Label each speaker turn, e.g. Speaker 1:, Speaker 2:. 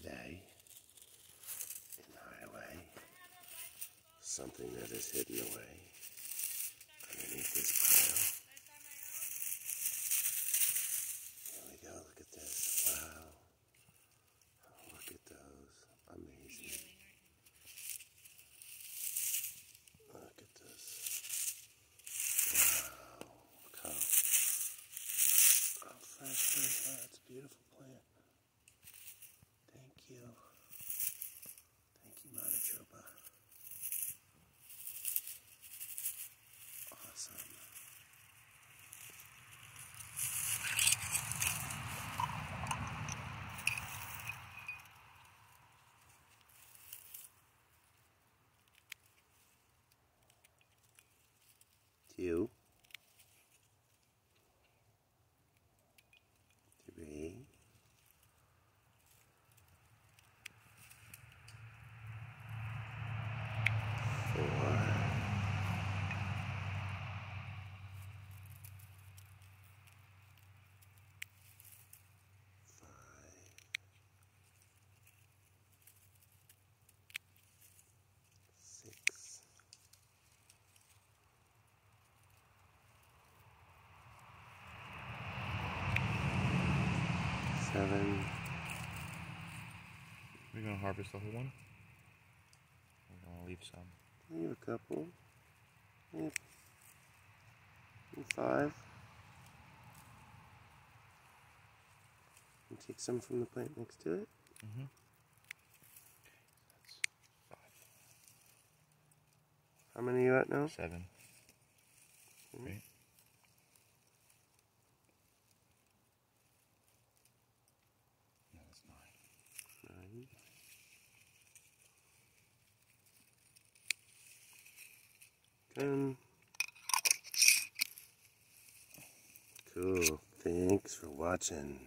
Speaker 1: today in highway something that is hidden away underneath this pile. Here we go, look at this. Wow. Look at those. Amazing. Look at this. Wow. Look how, how fresh this is. It's a beautiful plant. Thank you. Thank you, Monotropa. Awesome. Two. Seven.
Speaker 2: We're gonna harvest the whole one. We're gonna leave some.
Speaker 1: Leave a couple. Yep. And five. And take some from the plant next to it.
Speaker 2: Mm-hmm. That's five.
Speaker 1: How many are you at now?
Speaker 2: Seven.
Speaker 1: Ten. Cool. Thanks for watching.